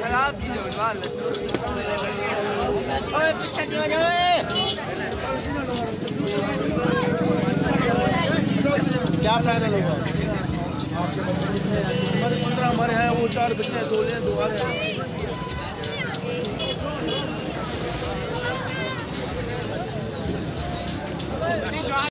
खराब ओए पीछे नहीं हो। क्या फाइनल होगा चार बच्चे दो ले दो आ रहे हैं।